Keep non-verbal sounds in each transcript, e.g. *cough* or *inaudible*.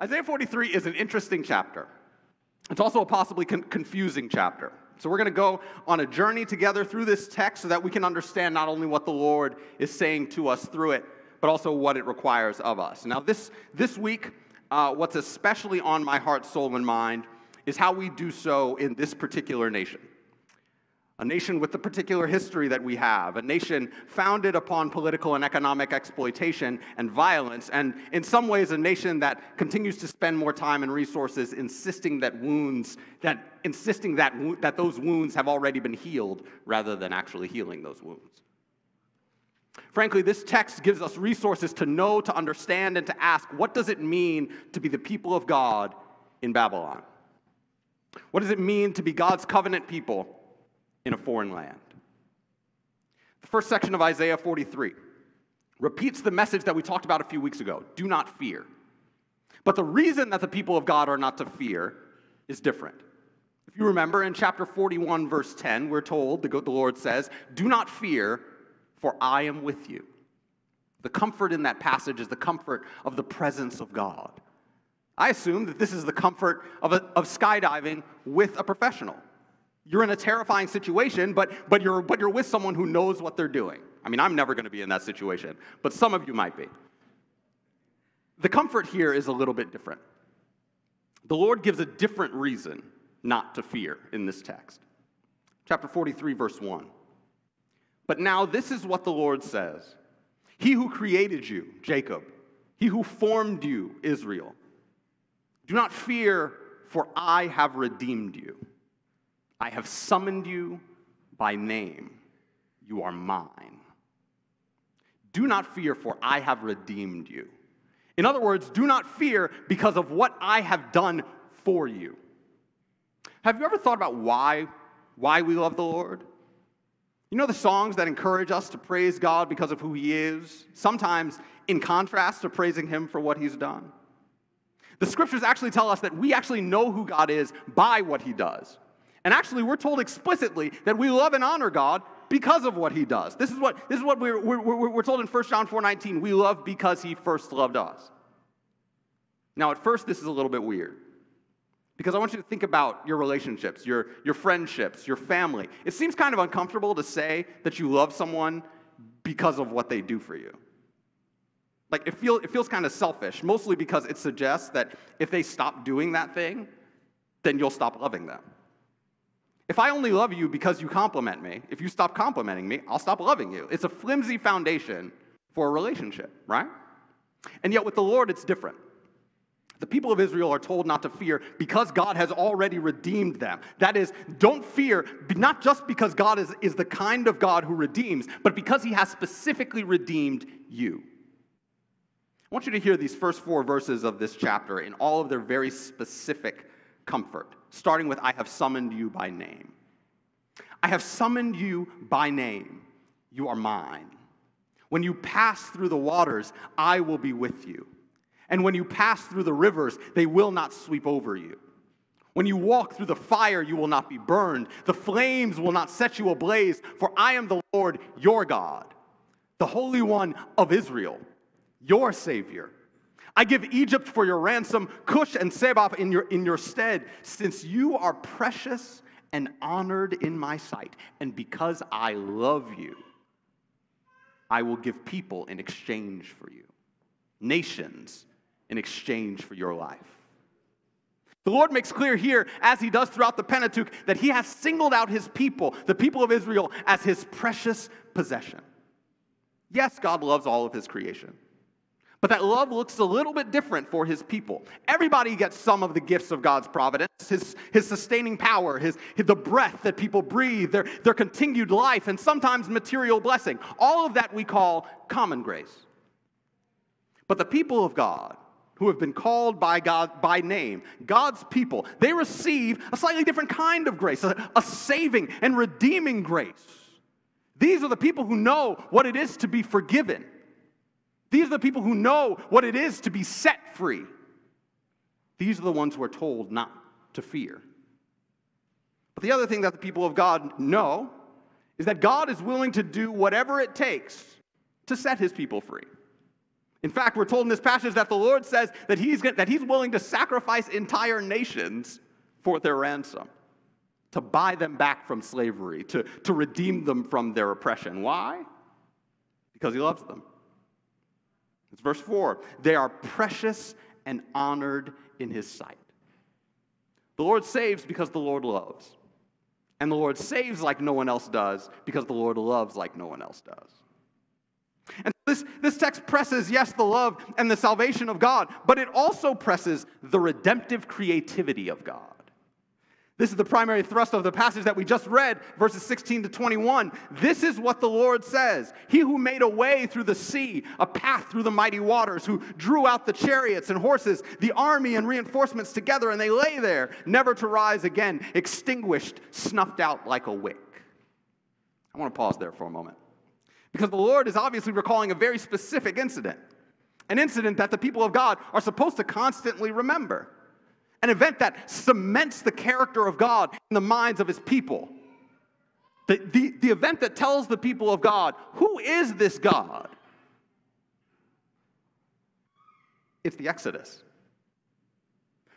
Isaiah 43 is an interesting chapter. It's also a possibly con- confusing chapter. So, we're going to go on a journey together through this text so that we can understand not only what the Lord is saying to us through it, but also what it requires of us. Now, this, this week, uh, what's especially on my heart, soul, and mind is how we do so in this particular nation a nation with the particular history that we have, a nation founded upon political and economic exploitation and violence, and in some ways, a nation that continues to spend more time and resources insisting that wounds, that insisting that, that those wounds have already been healed rather than actually healing those wounds. Frankly, this text gives us resources to know, to understand, and to ask what does it mean to be the people of God in Babylon? What does it mean to be God's covenant people in a foreign land. The first section of Isaiah 43 repeats the message that we talked about a few weeks ago do not fear. But the reason that the people of God are not to fear is different. If you remember in chapter 41, verse 10, we're told, the Lord says, Do not fear, for I am with you. The comfort in that passage is the comfort of the presence of God. I assume that this is the comfort of, a, of skydiving with a professional. You're in a terrifying situation, but, but, you're, but you're with someone who knows what they're doing. I mean, I'm never going to be in that situation, but some of you might be. The comfort here is a little bit different. The Lord gives a different reason not to fear in this text. Chapter 43, verse 1. But now this is what the Lord says He who created you, Jacob, he who formed you, Israel, do not fear, for I have redeemed you. I have summoned you by name. You are mine. Do not fear, for I have redeemed you. In other words, do not fear because of what I have done for you. Have you ever thought about why, why we love the Lord? You know the songs that encourage us to praise God because of who He is, sometimes in contrast to praising Him for what He's done? The scriptures actually tell us that we actually know who God is by what He does. And actually, we're told explicitly that we love and honor God because of what he does. This is what, this is what we're, we're, we're told in 1 John 4 19. We love because he first loved us. Now, at first, this is a little bit weird because I want you to think about your relationships, your, your friendships, your family. It seems kind of uncomfortable to say that you love someone because of what they do for you. Like, it, feel, it feels kind of selfish, mostly because it suggests that if they stop doing that thing, then you'll stop loving them. If I only love you because you compliment me, if you stop complimenting me, I'll stop loving you. It's a flimsy foundation for a relationship, right? And yet with the Lord, it's different. The people of Israel are told not to fear because God has already redeemed them. That is, don't fear, not just because God is, is the kind of God who redeems, but because he has specifically redeemed you. I want you to hear these first four verses of this chapter in all of their very specific comfort, starting with, I have summoned you by name. I have summoned you by name. You are mine. When you pass through the waters, I will be with you. And when you pass through the rivers, they will not sweep over you. When you walk through the fire, you will not be burned. The flames will not set you ablaze, for I am the Lord your God, the Holy One of Israel, your Savior. I give Egypt for your ransom, Cush and Seba in your, in your stead, since you are precious and honored in my sight. And because I love you, I will give people in exchange for you, nations in exchange for your life. The Lord makes clear here, as he does throughout the Pentateuch, that he has singled out his people, the people of Israel, as his precious possession. Yes, God loves all of his creation. But that love looks a little bit different for his people. Everybody gets some of the gifts of God's providence his, his sustaining power, his, the breath that people breathe, their, their continued life, and sometimes material blessing. All of that we call common grace. But the people of God, who have been called by God by name, God's people, they receive a slightly different kind of grace, a, a saving and redeeming grace. These are the people who know what it is to be forgiven these are the people who know what it is to be set free. These are the ones who are told not to fear. But the other thing that the people of God know is that God is willing to do whatever it takes to set his people free. In fact, we're told in this passage that the Lord says that he's, that he's willing to sacrifice entire nations for their ransom, to buy them back from slavery, to, to redeem them from their oppression. Why? Because he loves them. It's verse 4 they are precious and honored in his sight. The Lord saves because the Lord loves. And the Lord saves like no one else does because the Lord loves like no one else does. And this, this text presses, yes, the love and the salvation of God, but it also presses the redemptive creativity of God. This is the primary thrust of the passage that we just read, verses 16 to 21. This is what the Lord says He who made a way through the sea, a path through the mighty waters, who drew out the chariots and horses, the army and reinforcements together, and they lay there, never to rise again, extinguished, snuffed out like a wick. I want to pause there for a moment. Because the Lord is obviously recalling a very specific incident, an incident that the people of God are supposed to constantly remember, an event that cements the character of God in the minds of his people. The, the, the event that tells the people of God, who is this God? It's the Exodus.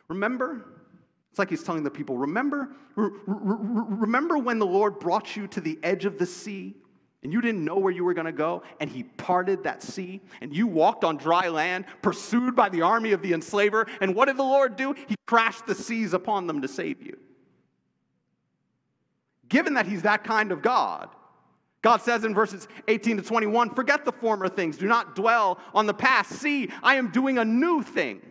Remember? It's like he's telling the people, remember, re- re- remember when the Lord brought you to the edge of the sea and you didn't know where you were going to go, and he parted that sea, and you walked on dry land, pursued by the army of the enslaver, and what did the Lord do? He crashed the seas upon them to save you. Given that he's that kind of God, God says in verses 18 to 21 Forget the former things, do not dwell on the past. See, I am doing a new thing.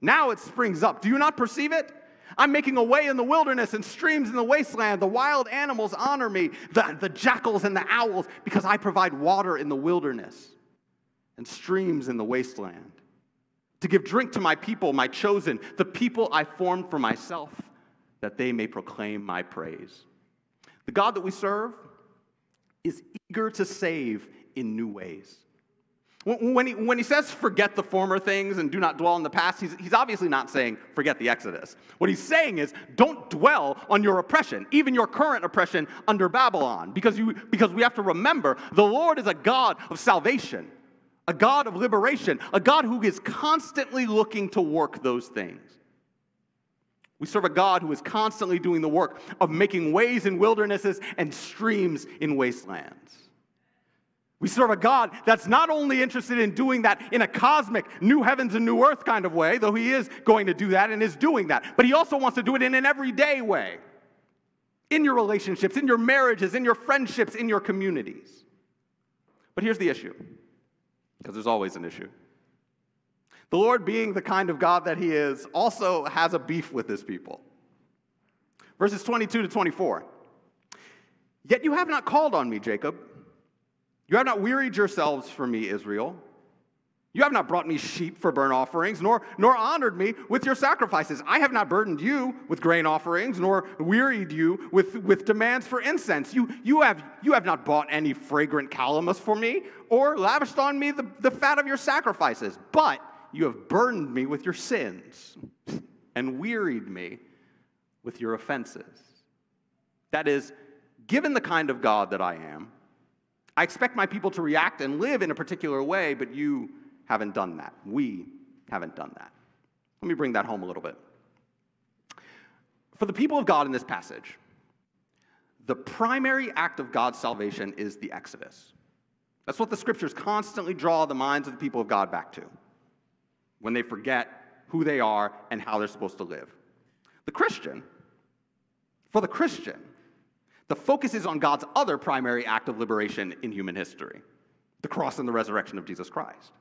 Now it springs up. Do you not perceive it? I'm making a way in the wilderness and streams in the wasteland. The wild animals honor me, the, the jackals and the owls, because I provide water in the wilderness and streams in the wasteland. To give drink to my people, my chosen, the people I formed for myself, that they may proclaim my praise. The God that we serve is eager to save in new ways. When he, when he says forget the former things and do not dwell on the past, he's, he's obviously not saying forget the Exodus. What he's saying is don't dwell on your oppression, even your current oppression under Babylon, because, you, because we have to remember the Lord is a God of salvation, a God of liberation, a God who is constantly looking to work those things. We serve a God who is constantly doing the work of making ways in wildernesses and streams in wastelands. We serve a God that's not only interested in doing that in a cosmic, new heavens and new earth kind of way, though He is going to do that and is doing that, but He also wants to do it in an everyday way. In your relationships, in your marriages, in your friendships, in your communities. But here's the issue, because there's always an issue. The Lord, being the kind of God that He is, also has a beef with His people. Verses 22 to 24. Yet you have not called on me, Jacob you have not wearied yourselves for me, Israel. You have not brought me sheep for burnt offerings, nor, nor honored me with your sacrifices. I have not burdened you with grain offerings, nor wearied you with, with demands for incense. You, you, have, you have not bought any fragrant calamus for me, or lavished on me the, the fat of your sacrifices. But you have burdened me with your sins, and wearied me with your offenses. That is, given the kind of God that I am, I expect my people to react and live in a particular way, but you haven't done that. We haven't done that. Let me bring that home a little bit. For the people of God in this passage, the primary act of God's salvation is the Exodus. That's what the scriptures constantly draw the minds of the people of God back to when they forget who they are and how they're supposed to live. The Christian, for the Christian, the focus is on God's other primary act of liberation in human history the cross and the resurrection of Jesus Christ.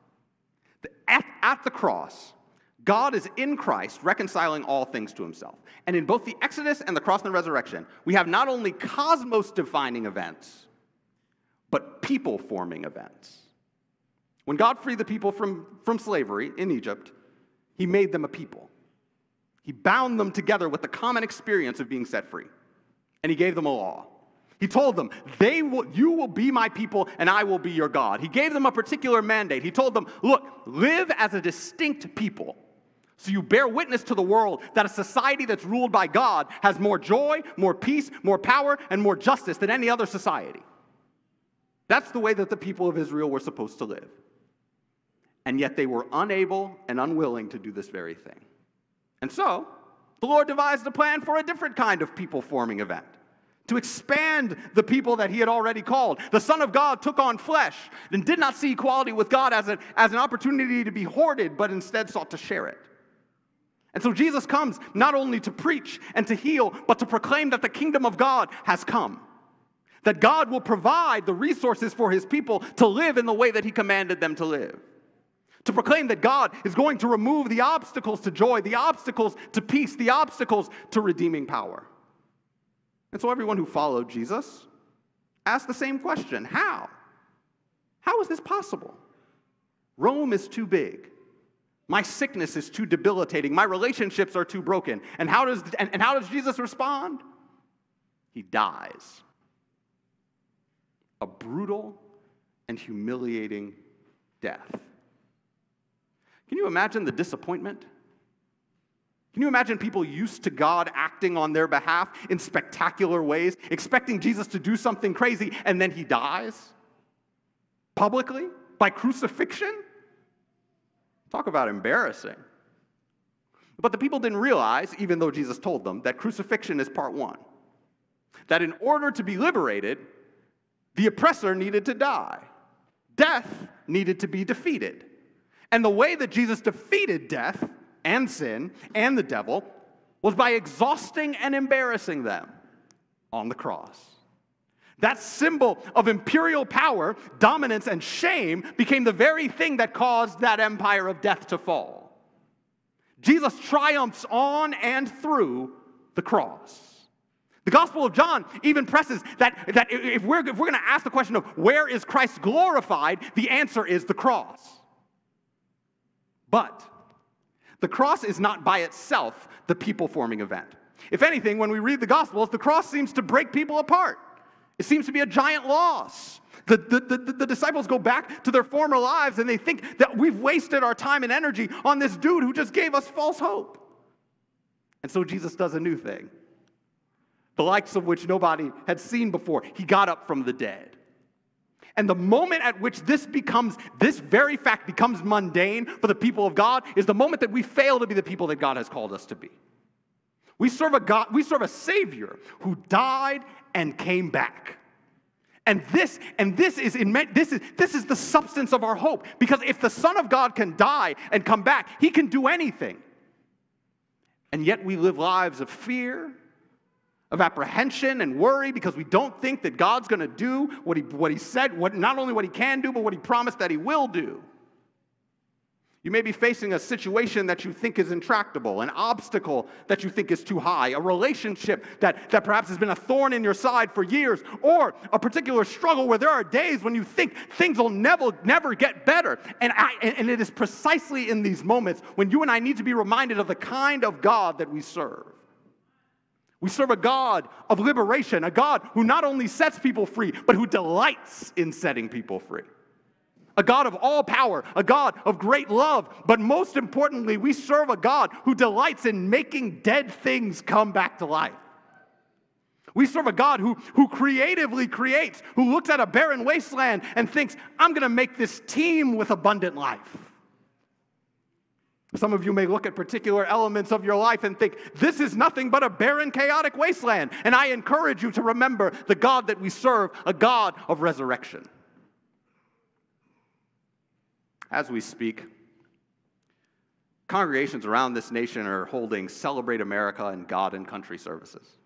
At, at, the cross, God is in Christ reconciling all things to himself. And in both the Exodus and the cross and the resurrection, we have not only cosmos defining events, but people forming events. When God freed the people from, from slavery in Egypt, he made them a people. He bound them together with the common experience of being set free and he gave them a law. He told them, they will, You will be my people, and I will be your God. He gave them a particular mandate. He told them, Look, live as a distinct people. So you bear witness to the world that a society that's ruled by God has more joy, more peace, more power, and more justice than any other society. That's the way that the people of Israel were supposed to live. and yet they were unable and unwilling to do this very thing. And so, the Lord devised a plan for a different kind of people forming event to expand the people that he had already called. The Son of God took on flesh and did not see equality with God as, a, as an opportunity to be hoarded, but instead sought to share it. And so Jesus comes not only to preach and to heal, but to proclaim that the kingdom of God has come. That God will provide the resources for his people to live in the way that he commanded them to live. To proclaim that God is going to remove the obstacles to joy, the obstacles to peace, the obstacles to redeeming power. And so everyone who followed Jesus asked the same question How? How is this possible? Rome is too big. My sickness is too debilitating. My relationships are too broken. And how does, and, and how does Jesus respond? He dies. A brutal and humiliating death. Can you imagine the disappointment? Can you imagine people used to God acting on their behalf in spectacular ways, expecting Jesus to do something crazy, and then he dies? Publicly? By crucifixion? Talk about embarrassing. But the people didn't realize, even though Jesus told them, that crucifixion is part one. That in order to be liberated, the oppressor needed to die, death needed to be defeated. And the way that Jesus defeated death and sin and the devil was by exhausting and embarrassing them on the cross. That symbol of imperial power, dominance, and shame became the very thing that caused that empire of death to fall. Jesus triumphs on and through the cross. The Gospel of John even presses that, that if we're, if we're going to ask the question of where is Christ glorified, the answer is the cross. But the cross is not by itself the people forming event. If anything, when we read the Gospels, the cross seems to break people apart. It seems to be a giant loss. The, the, the, the, disciples go back to their former lives and they think that we've wasted our time and energy on this dude who just gave us false hope. And so Jesus does a new thing, the likes of which nobody had seen before. He got up from the dead. And the moment at which this becomes, this very fact becomes mundane for the people of God is the moment that we fail to be the people that God has called us to be. We serve a God, we serve a Savior who died and came back. And this, and this is in, this is this is the substance of our hope. Because if the Son of God can die and come back, he can do anything. And yet we live lives of fear, of apprehension and worry because we don't think that God's going to do what he, what he said, what, not only what he can do, but what he promised that he will do. You may be facing a situation that you think is intractable, an obstacle that you think is too high, a relationship that, that perhaps has been a thorn in your side for years, or a particular struggle where there are days when you think things will never, never get better. And, I, and it is precisely in these moments when you and I need to be reminded of the kind of God that we serve. We serve a God of liberation, a God who not only sets people free, but who delights in setting people free a God of all power, a God of great love, but most importantly, we serve a God who delights in making dead things come back to life. We serve a God who, who creatively creates, who looks at a barren wasteland and thinks, I'm going to make this teem with abundant life. Some of you may look at particular elements of your life and think, this is nothing but a barren, chaotic wasteland. And I encourage you to remember the God that we serve, a God of resurrection as we speak, congregations around this nation are holding Celebrate America and God and Country services.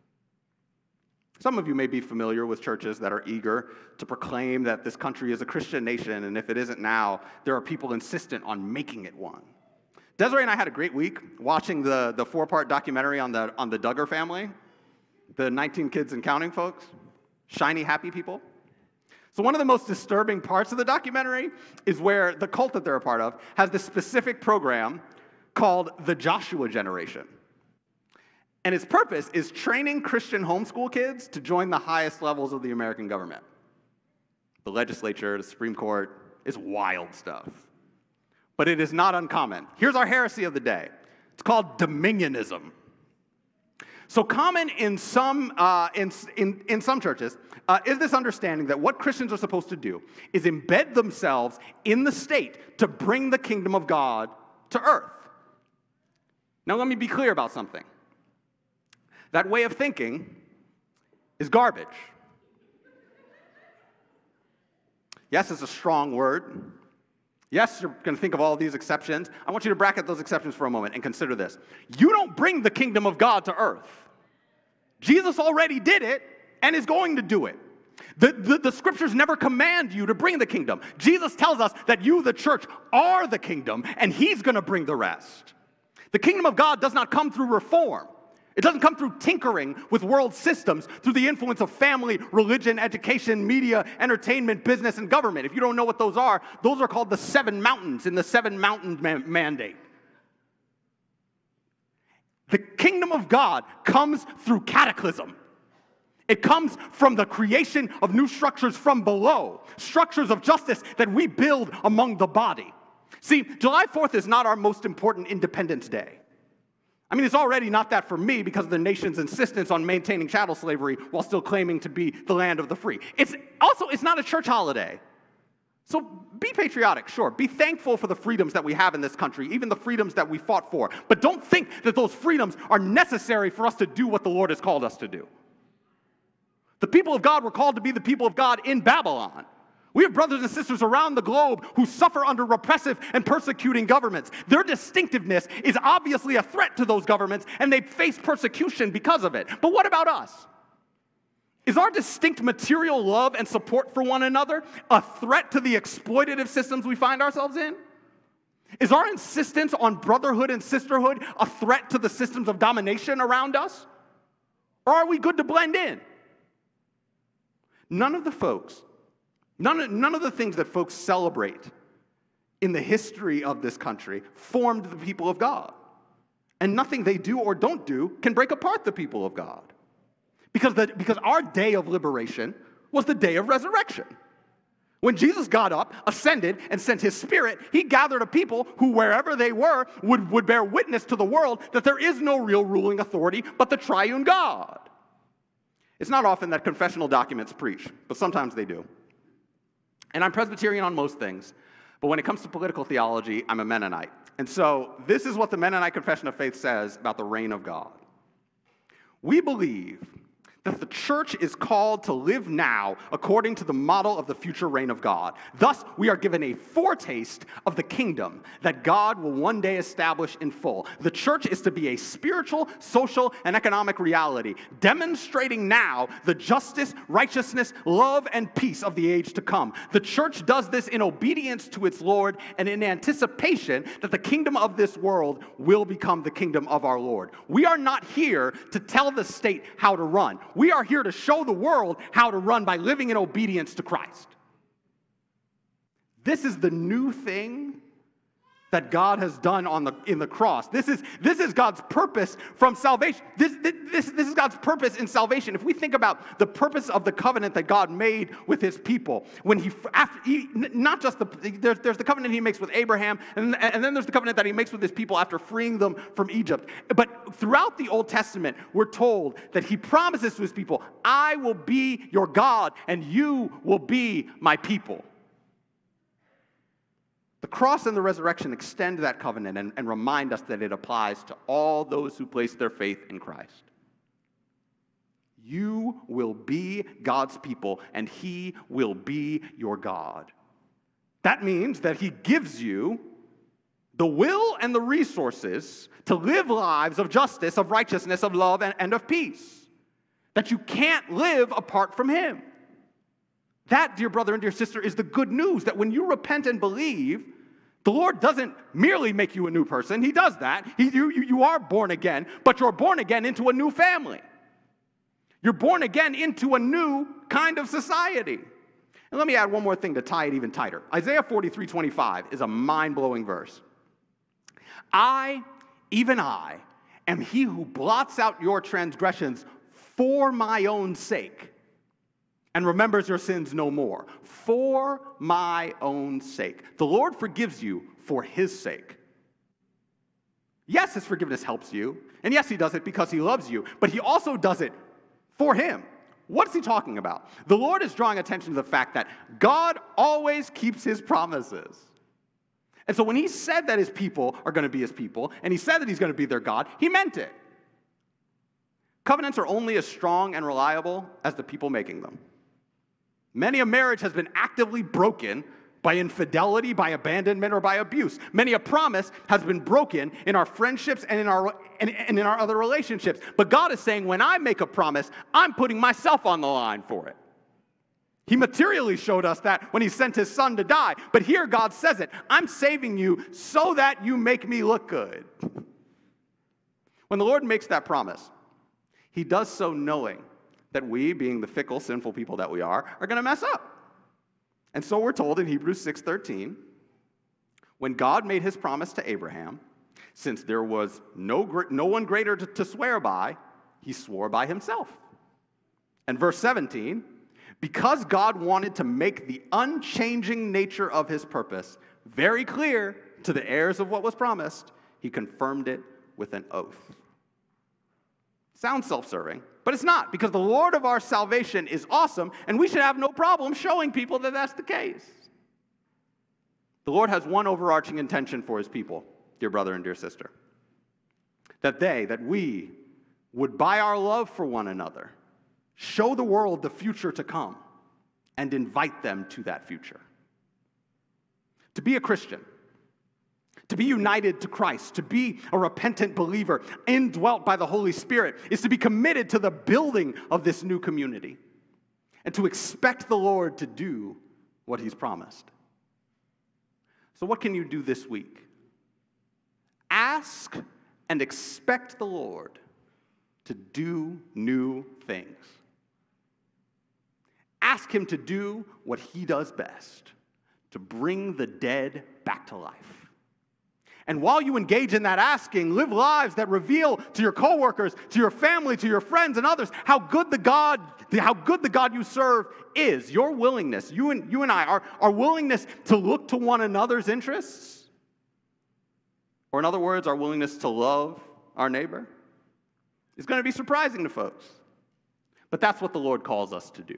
Some of you may be familiar with churches that are eager to proclaim that this country is a Christian nation, and if it isn't now, there are people insistent on making it one. Desiree and I had a great week watching the, the four part documentary on the, on the Duggar family, the 19 kids and counting folks, shiny, happy people. So, one of the most disturbing parts of the documentary is where the cult that they're a part of has this specific program called the Joshua Generation. And its purpose is training Christian homeschool kids to join the highest levels of the American government. The legislature, the Supreme Court, is wild stuff. But it is not uncommon. Here's our heresy of the day it's called dominionism. So, common in some, uh, in, in, in some churches uh, is this understanding that what Christians are supposed to do is embed themselves in the state to bring the kingdom of God to earth. Now, let me be clear about something. That way of thinking is garbage. Yes, it's a strong word. Yes, you're going to think of all these exceptions. I want you to bracket those exceptions for a moment and consider this. You don't bring the kingdom of God to earth. Jesus already did it and is going to do it. The, the, the, scriptures never command you to bring the kingdom. Jesus tells us that you, the church, are the kingdom, and he's going to bring the rest. The kingdom of God does not come through reform. It doesn't come through tinkering with world systems through the influence of family, religion, education, media, entertainment, business, and government. If you don't know what those are, those are called the seven mountains in the seven mountain mandate. The kingdom of God comes through cataclysm. It comes from the creation of new structures from below, structures of justice that we build among the body. See, July 4th is not our most important Independence Day. I mean, it's already not that for me because of the nation's insistence on maintaining chattel slavery while still claiming to be the land of the free. It's also, it's not a church holiday. So be patriotic, sure. Be thankful for the freedoms that we have in this country, even the freedoms that we fought for. But don't think that those freedoms are necessary for us to do what the Lord has called us to do. The people of God were called to be the people of God in Babylon. We have brothers and sisters around the globe who suffer under repressive and persecuting governments. Their distinctiveness is obviously a threat to those governments, and they face persecution because of it. But what about us? Is our distinct material love and support for one another a threat to the exploitative systems we find ourselves in? Is our insistence on brotherhood and sisterhood a threat to the systems of domination around us? Or are we good to blend in? None of the folks None of, none of the things that folks celebrate in the history of this country formed the people of God. And nothing they do or don't do can break apart the people of God. Because, the, because our day of liberation was the day of resurrection. When Jesus got up, ascended, and sent his spirit, he gathered a people who, wherever they were, would, would bear witness to the world that there is no real ruling authority but the triune God. It's not often that confessional documents preach, but sometimes they do. And I'm Presbyterian on most things, but when it comes to political theology, I'm a Mennonite. And so this is what the Mennonite Confession of Faith says about the reign of God. We believe that the church is called to live now according to the model of the future reign of God. Thus, we are given a foretaste of the kingdom that God will one day establish in full. The church is to be a spiritual, social, and economic reality, demonstrating now the justice, righteousness, love, and peace of the age to come. The church does this in obedience to its Lord and in anticipation that the kingdom of this world will become the kingdom of our Lord. We are not here to tell the state how to run. We are here to show the world how to run by living in obedience to Christ. This is the new thing that God has done on the, in the cross. This is, this is God's purpose from salvation. This, this, this is God's purpose in salvation. If we think about the purpose of the covenant that God made with his people, when he, after, he not just the, there's, there's the covenant he makes with Abraham, and, and then there's the covenant that he makes with his people after freeing them from Egypt. But throughout the Old Testament, we're told that he promises to his people, I will be your God, and you will be my people. The cross and the resurrection extend that covenant and, and remind us that it applies to all those who place their faith in Christ. You will be God's people, and He will be your God. That means that He gives you the will and the resources to live lives of justice, of righteousness, of love, and, and of peace. That you can't live apart from Him. That, dear brother and dear sister, is the good news that when you repent and believe, the Lord doesn't merely make you a new person, He does that. He, you, you are born again, but you're born again into a new family. You're born again into a new kind of society. And let me add one more thing to tie it even tighter. Isaiah 43 25 is a mind blowing verse. I, even I, am he who blots out your transgressions for my own sake and remembers your sins no more. For my own sake. The Lord forgives you for his sake. Yes, his forgiveness helps you. And yes, he does it because he loves you, but he also does it for him. What is he talking about? The Lord is drawing attention to the fact that God always keeps his promises. And so when he said that his people are going to be his people, and he said that he's going to be their God, he meant it. Covenants are only as strong and reliable as the people making them. Many a marriage has been actively broken by infidelity, by abandonment, or by abuse. Many a promise has been broken in our friendships and in our, and, and in our other relationships. But God is saying, when I make a promise, I'm putting myself on the line for it. He materially showed us that when he sent his son to die. But here God says it I'm saving you so that you make me look good. *laughs* When the Lord makes that promise, he does so knowing that we, being the fickle, sinful people that we are, are going to mess up. And so we're told in Hebrews 6:13, when God made his promise to Abraham, since there was no, no one greater to, to swear by, he swore by himself. And verse 17, because God wanted to make the unchanging nature of his purpose very clear to the heirs of what was promised, he confirmed it with an oath. Sounds self serving, but it's not because the Lord of our salvation is awesome, and we should have no problem showing people that that's the case. The Lord has one overarching intention for his people, dear brother and dear sister that they, that we, would by our love for one another show the world the future to come and invite them to that future. To be a Christian, to be united to Christ, to be a repentant believer, indwelt by the Holy Spirit, is to be committed to the building of this new community and to expect the Lord to do what He's promised. So, what can you do this week? Ask and expect the Lord to do new things. Ask Him to do what He does best to bring the dead back to life. And while you engage in that asking, live lives that reveal to your coworkers, to your family, to your friends and others how good the God, how good the God you serve is. Your willingness, you and you and I, our, our willingness to look to one another's interests, or in other words, our willingness to love our neighbor, is going to be surprising to folks. But that's what the Lord calls us to do.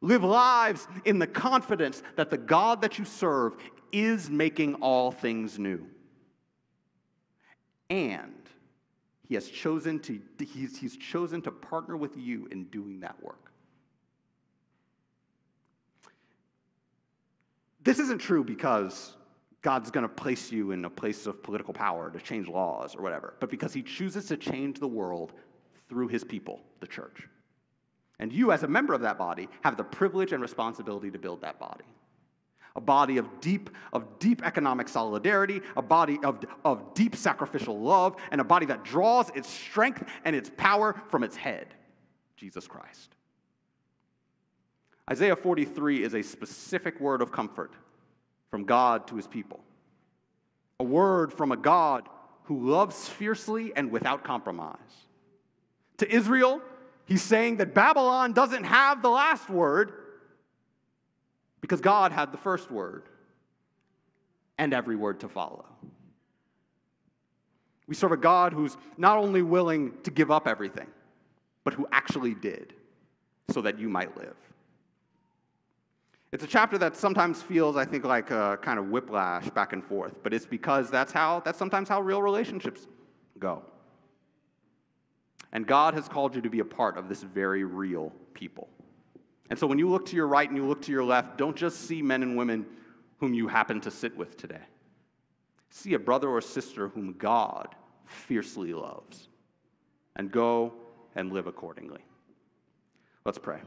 Live lives in the confidence that the God that you serve is making all things new. And he has chosen to, he's, he's chosen to partner with you in doing that work. This isn't true because God's going to place you in a place of political power to change laws or whatever, but because he chooses to change the world through his people, the church. And you, as a member of that body, have the privilege and responsibility to build that body. A body of deep, of deep economic solidarity, a body of, of deep sacrificial love, and a body that draws its strength and its power from its head, Jesus Christ. Isaiah 43 is a specific word of comfort from God to his people. A word from a God who loves fiercely and without compromise. To Israel, He's saying that Babylon doesn't have the last word because God had the first word and every word to follow. We serve a God who's not only willing to give up everything, but who actually did so that you might live. It's a chapter that sometimes feels, I think, like a kind of whiplash back and forth, but it's because that's how that's sometimes how real relationships go. And God has called you to be a part of this very real people. And so when you look to your right and you look to your left, don't just see men and women whom you happen to sit with today. See a brother or sister whom God fiercely loves. And go and live accordingly. Let's pray.